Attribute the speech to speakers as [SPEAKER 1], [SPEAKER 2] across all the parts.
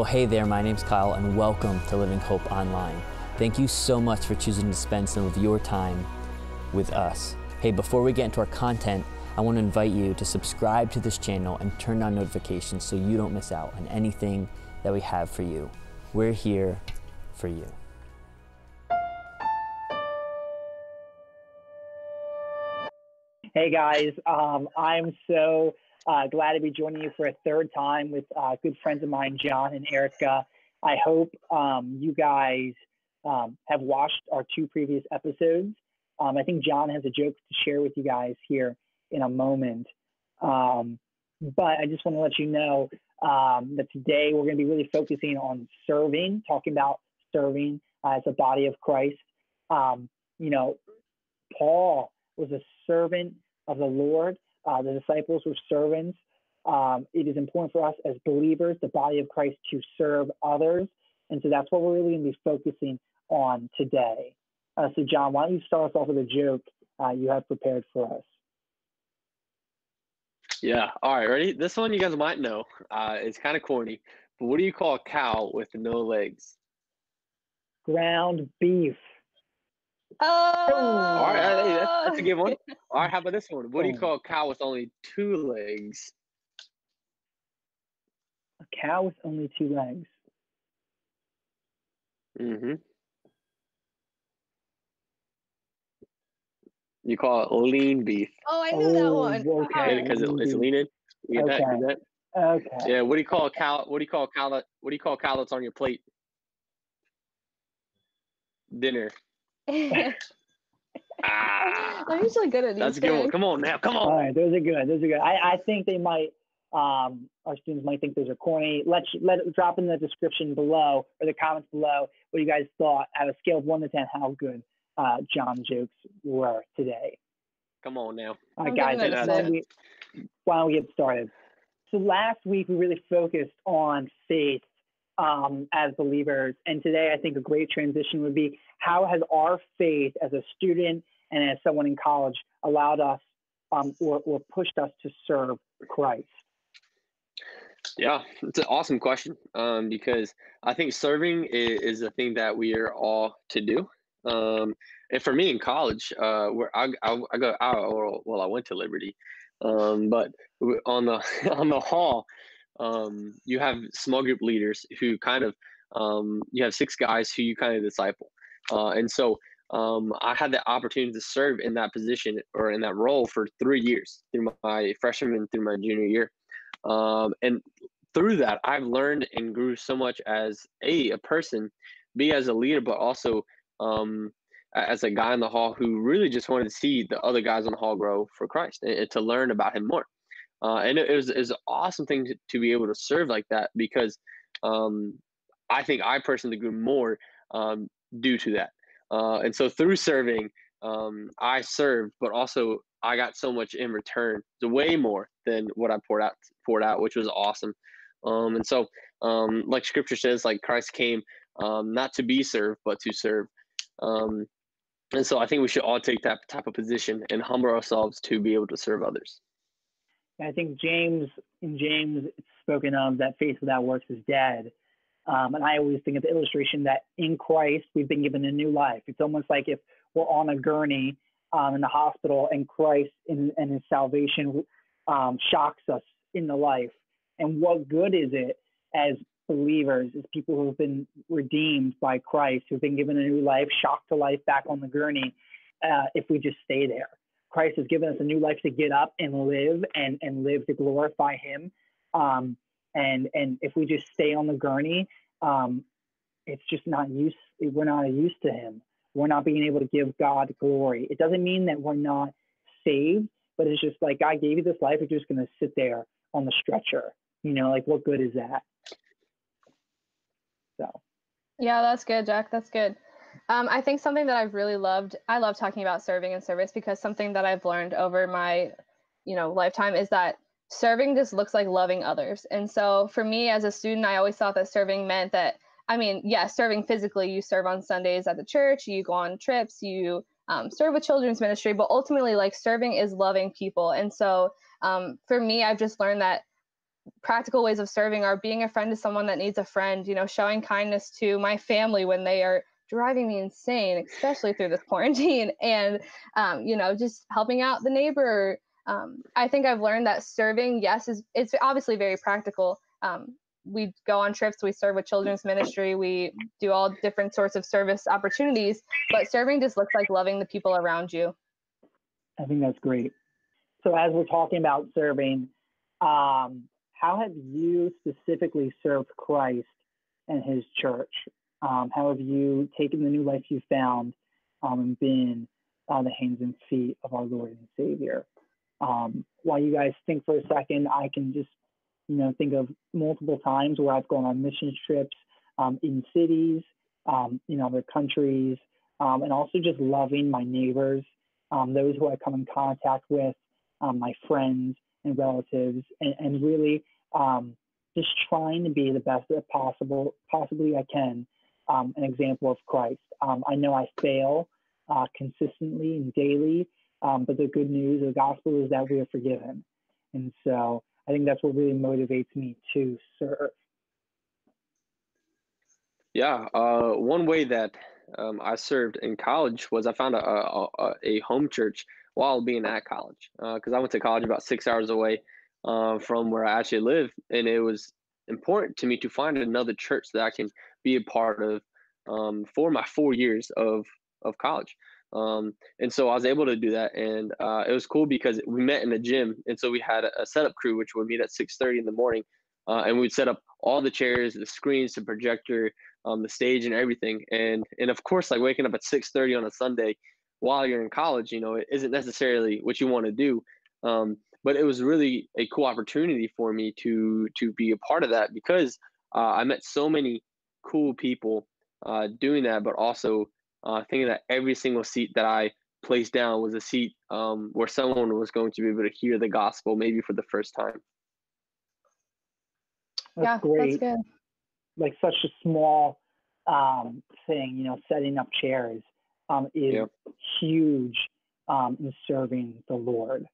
[SPEAKER 1] Well, hey there, my name's Kyle, and welcome to Living Hope Online. Thank you so much for choosing to spend some of your time with us. Hey, before we get into our content, I want to invite you to subscribe to this channel and turn on notifications so you don't miss out on anything that we have for you. We're here for you.
[SPEAKER 2] Hey guys, um, I'm so uh, glad to be joining you for a third time with uh, good friends of mine, John and Erika. I hope um, you guys um, have watched our two previous episodes. Um, I think John has a joke to share with you guys here in a moment. Um, but I just want to let you know um, that today we're going to be really focusing on serving, talking about serving as a body of Christ. Um, you know, Paul was a servant of the Lord. Uh, the disciples were servants. Um, it is important for us as believers, the body of Christ, to serve others. And so that's what we're really going to be focusing on today. Uh, so, John, why don't you start us off with a joke uh, you have prepared for us?
[SPEAKER 3] Yeah. All right. Ready? This one you guys might know. Uh, it's kind of corny, but what do you call a cow with no legs?
[SPEAKER 2] Ground beef.
[SPEAKER 4] Oh.
[SPEAKER 3] All right. Hey, that's, that's a good one. All right. How about this one? What do you call a cow with only two legs?
[SPEAKER 2] A cow with only two legs.
[SPEAKER 3] Mm-hmm. You call it lean beef.
[SPEAKER 4] Oh, I knew that
[SPEAKER 2] Oh,
[SPEAKER 4] one.
[SPEAKER 2] okay.
[SPEAKER 3] because it, it's leaning. You get that?
[SPEAKER 2] Okay.
[SPEAKER 3] You get
[SPEAKER 2] Okay.
[SPEAKER 3] Yeah. What do you call a cow? What do you call a cow that? What do you call a cow that's on your plate? Dinner. Ah,
[SPEAKER 4] I'm usually good at these.
[SPEAKER 3] that's a good one. Come on now. Come on.
[SPEAKER 2] All right, those are good. Those are good. I, I think they might, um, our students might think those are corny. Let's let it drop in the description below or the comments below what you guys thought at a scale of one to ten how good uh, John jokes were today.
[SPEAKER 3] Come on now.
[SPEAKER 2] All right,
[SPEAKER 4] I'm
[SPEAKER 2] guys,
[SPEAKER 4] giving
[SPEAKER 2] why don't, we, why don't we get started? So last week we really focused on faith um, as believers, and today I think a great transition would be how has our faith as a student and as someone in college allowed us um, or, or pushed us to serve Christ?
[SPEAKER 3] Yeah, it's an awesome question um, because I think serving is, is a thing that we are all to do. Um, and for me in college, uh, where I, I, I go, I, well, I went to Liberty, um, but on the on the hall, um, you have small group leaders who kind of um, you have six guys who you kind of disciple, uh, and so um, I had the opportunity to serve in that position or in that role for three years through my freshman through my junior year. Um, and through that, I've learned and grew so much as a a person, be as a leader, but also um, as a guy in the hall who really just wanted to see the other guys in the hall grow for Christ and, and to learn about Him more. Uh, and it, was it was an awesome thing to, to be able to serve like that because um, I think I personally grew more um, due to that. Uh, and so through serving, um, I served, but also I got so much in return, way more than what I poured out poured out, which was awesome. Um, and so, um, like Scripture says, like Christ came um, not to be served, but to serve. Um, and so, I think we should all take that type of position and humble ourselves to be able to serve others.
[SPEAKER 2] I think James in James it's spoken of that faith without works is dead. Um, and I always think of the illustration that in Christ we've been given a new life. It's almost like if we're on a gurney um, in the hospital and Christ in, and his salvation um, shocks us in the life. And what good is it as believers, as people who have been redeemed by Christ, who've been given a new life, shocked to life back on the gurney, uh, if we just stay there? Christ has given us a new life to get up and live and, and live to glorify him. Um, and, and if we just stay on the gurney, um, it's just not use, we're not used to him. We're not being able to give God glory. It doesn't mean that we're not saved, but it's just like God gave you this life, you're just going to sit there on the stretcher. You know, like what good is that? So,
[SPEAKER 4] Yeah, that's good, Jack. That's good. Um, I think something that I've really loved, I love talking about serving and service because something that I've learned over my, you know, lifetime is that serving just looks like loving others. And so for me as a student, I always thought that serving meant that, I mean, yeah, serving physically, you serve on Sundays at the church, you go on trips, you um, serve with children's ministry, but ultimately, like serving is loving people. And so um, for me, I've just learned that practical ways of serving are being a friend to someone that needs a friend, you know, showing kindness to my family when they are driving me insane, especially through this quarantine, and um, you know, just helping out the neighbor. Um, I think I've learned that serving, yes, is it's obviously very practical. Um, we go on trips, we serve with children's ministry, we do all different sorts of service opportunities, but serving just looks like loving the people around you.
[SPEAKER 2] I think that's great. So as we're talking about serving, um, how have you specifically served Christ and his church? Um, how have you taken the new life you found um, and been on the hands and feet of our Lord and Savior? Um, while you guys think for a second, I can just, you know, think of multiple times where I've gone on mission trips um, in cities, um, in other countries, um, and also just loving my neighbors, those who I come in contact with, my friends and relatives, and, and really just trying to be the best that possible possibly I can um, an example of Christ. Um, I know I fail uh, consistently and daily, um, but the good news of the gospel is that we are forgiven. And so I think that's what really motivates me to serve.
[SPEAKER 3] Yeah, uh, one way that um, I served in college was I found a, a, a home church while being at college because uh, I went to college about six hours away uh, from where I actually live, and it was important to me to find another church that I can be a part of um, for my four years of of college. Um, and so I was able to do that, and uh, it was cool because we met in the gym, and so we had a, setup crew which would meet at six thirty in the morning, uh, and we'd set up all the chairs, the screens, the projector, um, the stage, and everything. And and of course, like waking up at six thirty on a Sunday while you're in college, you know, it isn't necessarily what you want to do. Um, but it was really a cool opportunity for me to to be a part of that because uh, I met so many cool people uh, doing that, but also uh, thinking that every single seat that I placed down was a seat um, where someone was going to be able to hear the gospel, maybe for the first time.
[SPEAKER 2] That's
[SPEAKER 4] yeah,
[SPEAKER 2] great.
[SPEAKER 4] that's good.
[SPEAKER 2] Like such a small um, thing, you know, setting up chairs um, is
[SPEAKER 3] Yeah.
[SPEAKER 2] huge um, in serving the Lord.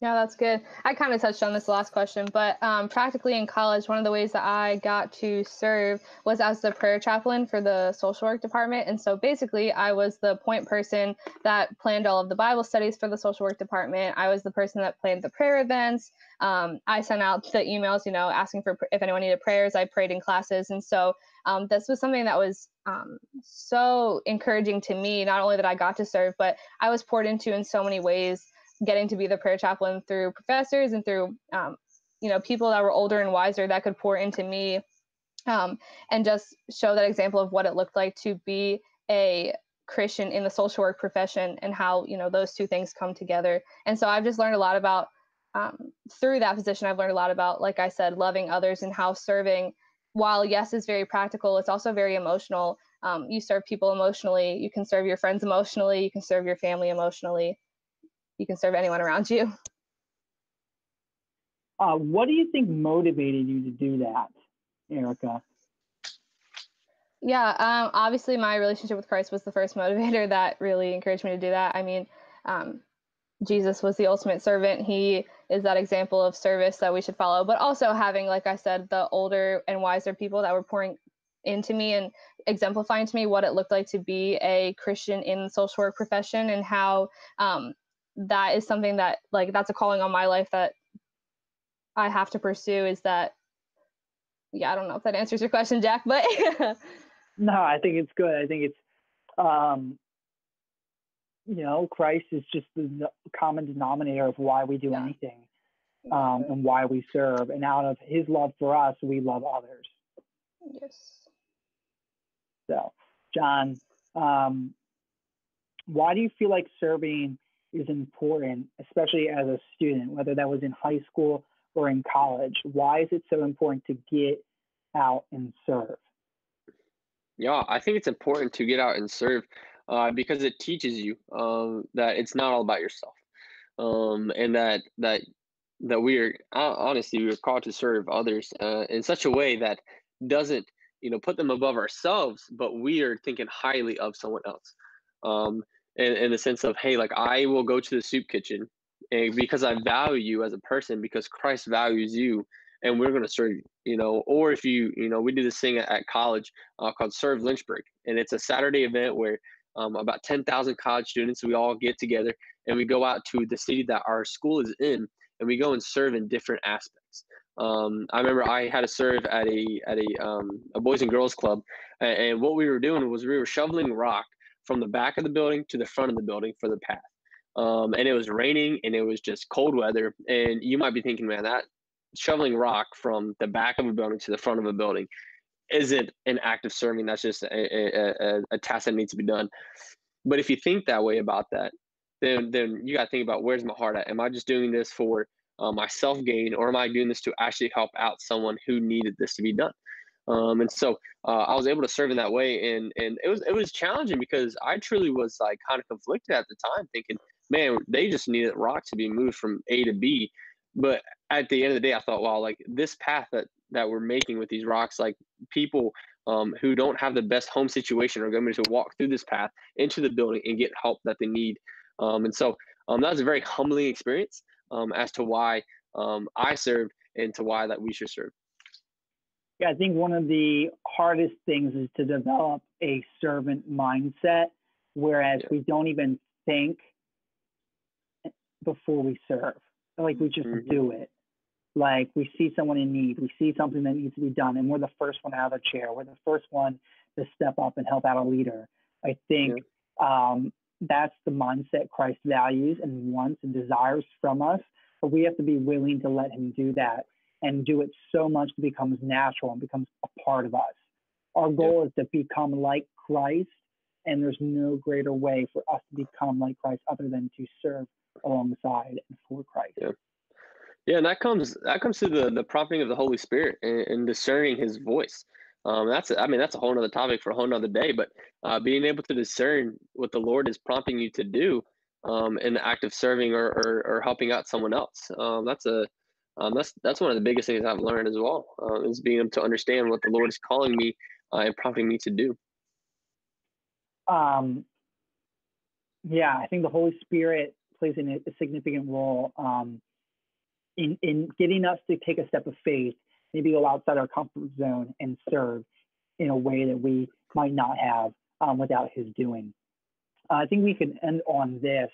[SPEAKER 4] Yeah, that's good. I kind of touched on this last question, but um, practically in college, one of the ways that I got to serve was as the prayer chaplain for the social work department. And so basically, I was the point person that planned all of the Bible studies for the social work department. I was the person that planned the prayer events. Um, I sent out the emails, you know, asking for if anyone needed prayers. I prayed in classes. And so um, this was something that was um, so encouraging to me, not only that I got to serve, but I was poured into in so many ways getting to be the prayer chaplain through professors and through um, you know people that were older and wiser that could pour into me um, and just show that example of what it looked like to be a christian in the social work profession and how you know those two things come together. And so i've just learned a lot about um, through that position i've learned a lot about like i said loving others and how serving while yes is very practical it's also very emotional. Um, you serve people emotionally you can serve your friends emotionally you can serve your family emotionally you can serve anyone around you.
[SPEAKER 2] Uh, what do you think motivated you to do that, Erika?
[SPEAKER 4] Yeah, um, obviously, my relationship with Christ was the first motivator that really encouraged me to do that. I mean, um, Jesus was the ultimate servant. He is that example of service that we should follow, but also having, like I said, the older and wiser people that were pouring into me and exemplifying to me what it looked like to be a Christian in the social work profession and how um, that is something that, like, that's a calling on my life that I have to pursue. Is that, yeah, I don't know if that answers your question, Jack, but
[SPEAKER 2] No, I think it's good. I think it's, um, you know, Christ is just the common denominator of why we do
[SPEAKER 4] Yeah.
[SPEAKER 2] anything um, and why we serve. And out of his love for us, we love others.
[SPEAKER 4] yes.
[SPEAKER 2] So, John, um, why do you feel like serving is important, especially as a student, whether that was in high school or in college? Why is it so important to get out and serve?
[SPEAKER 3] Yeah, I think it's important to get out and serve uh, because it teaches you um, that it's not all about yourself, um, and that that that we are honestly we are called to serve others uh, in such a way that doesn't you know put them above ourselves, but we are thinking highly of someone else. Um, in, in the sense of hey, like I will go to the soup kitchen and because I value you as a person, because Christ values you, and we're going to serve you, you know. Or if you, you know, we do this thing at, college uh, called Serve Lynchburg, and it's a Saturday event where um, about 10,000 college students, we all get together and we go out to the city that our school is in, and we go and serve in different aspects. Um, I remember I had to serve at a at a um, a boys and girls club, and, and what we were doing was we were shoveling rock from the back of the building to the front of the building for the path. Um, and it was raining and it was just cold weather. And you might be thinking, man, that shoveling rock from the back of a building to the front of a building isn't an act of serving. That's just a, a, a, a task that needs to be done. But if you think that way about that, then then you got to think about where's my heart at? Am I just doing this for uh, my self gain, or am I doing this to actually help out someone who needed this to be done? Um, and so uh, I was able to serve in that way, and and it was it was challenging because I truly was like kind of conflicted at the time, thinking, man, they just needed rock to be moved from A to B. But at the end of the day, I thought, wow, like this path that that we're making with these rocks, like people um, who don't have the best home situation are going to walk through this path into the building and get help that they need. Um, and so um, that was a very humbling experience um, as to why um, I served and to why that we should serve.
[SPEAKER 2] Yeah, I think one of the hardest things is to develop a servant mindset, whereas yeah. we don't even think before we serve. Like we just mm-hmm. do it. Like we see someone in need, we see something that needs to be done, and we're the first one out of the chair. We're the first one to step up and help out a leader. I think yeah. um, that's the mindset Christ values and wants and desires from us. But we have to be willing to let Him do that and do it so much it becomes natural and becomes a part of us. Our goal yeah. is to become like Christ, and there's no greater way for us to become like Christ other than to serve alongside and for Christ.
[SPEAKER 3] Yeah. Yeah, and that comes that comes to the the prompting of the Holy Spirit and, and discerning His voice. Um, that's I mean that's a whole other topic for a whole other day. But uh, being able to discern what the Lord is prompting you to do um, in the act of serving or, or, or helping out someone else, um, that's a um, that's that's one of the biggest things I've learned as well uh, is being able to understand what the Lord is calling me uh, and prompting me to do.
[SPEAKER 2] Um, yeah, I think the Holy Spirit plays a, a significant role um, in, in getting us to take a step of faith, maybe go outside our comfort zone and serve in a way that we might not have um, without his doing. Uh, I think we can end on this,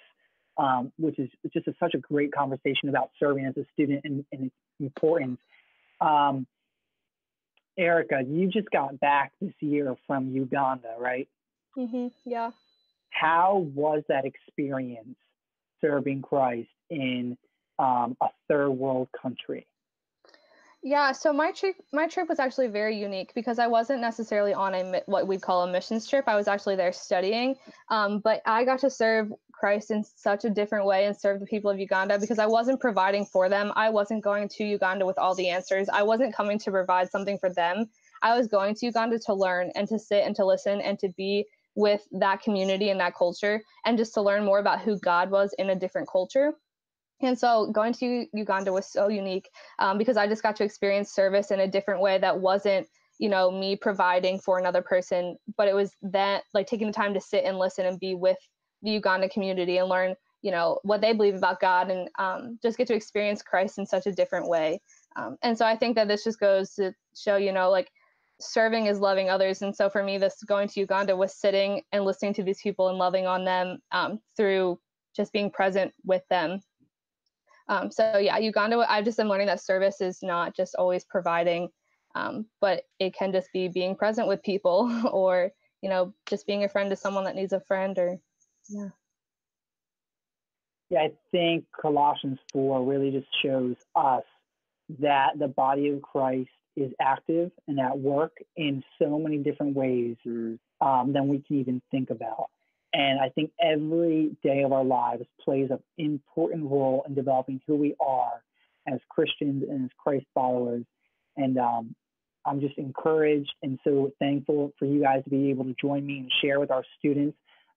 [SPEAKER 2] um, which is just a, such a great conversation about serving as a student and, and its importance. Um, Erika, you just got back this year from Uganda, right?
[SPEAKER 4] Mm-hmm, yeah.
[SPEAKER 2] How was that experience serving Christ in um, a third world country?
[SPEAKER 4] Yeah, so my trip my trip was actually very unique because I wasn't necessarily on a what we'd call a missions trip. I was actually there studying, um, but I got to serve Christ in such a different way and serve the people of Uganda because I wasn't providing for them. I wasn't going to Uganda with all the answers. I wasn't coming to provide something for them. I was going to Uganda to learn and to sit and to listen and to be with that community and that culture and just to learn more about who God was in a different culture. And so going to Uganda was so unique um, because I just got to experience service in a different way that wasn't, you know, me providing for another person, but it was that like taking the time to sit and listen and be with the Uganda community and learn, you know, what they believe about God and um, just get to experience Christ in such a different way. Um, and so I think that this just goes to show, you know, like serving is loving others. And so for me, this going to Uganda was sitting and listening to these people and loving on them um, through just being present with them. Um, so yeah, Uganda, I just am learning that service is not just always providing, um, but it can just be being present with people or, you know, just being a friend to someone that needs a friend or, yeah.
[SPEAKER 2] Yeah, I think Colossians 4 really just shows us that the body of Christ is active and at work in so many different ways mm. um, than we can even think about. And I think every day of our lives plays an important role in developing who we are as Christians and as Christ followers. And um, I'm just encouraged and so thankful for you guys to be able to join me and share with our students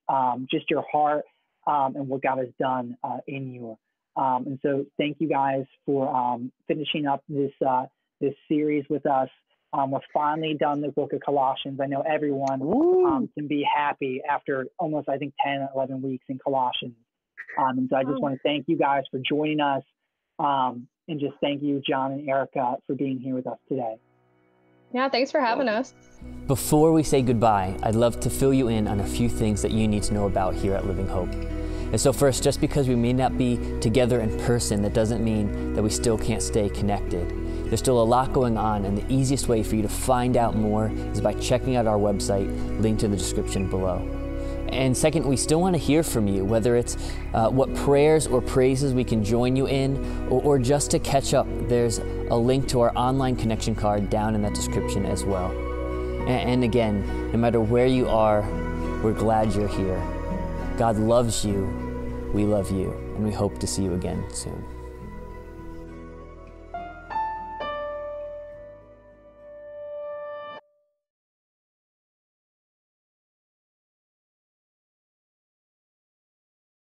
[SPEAKER 2] um, just your heart um, and what God has done uh, in you. Um, and so thank you guys for um, finishing up this uh, this series with us. Um, we're finally done the book of Colossians. I know everyone um, can be happy after almost, I think, 10, 11 weeks in Colossians. Um, and so I just want to thank you guys for joining us. Um, and just thank you, John and Erika, for being here with us today.
[SPEAKER 4] Yeah, thanks for having us.
[SPEAKER 1] Before we say goodbye, I'd love to fill you in on a few things that you need to know about here at Living Hope. And so, first, just because we may not be together in person, that doesn't mean that we still can't stay connected. There's still a lot going on, and the easiest way for you to find out more is by checking out our website, linked in the description below. And second, we still want to hear from you, whether it's uh, what prayers or praises we can join you in, or, or just to catch up. There's a link to our online connection card down in that description as well. And, and again, no matter where you are, we're glad you're here. God loves you, we love you, and we hope to see you again soon.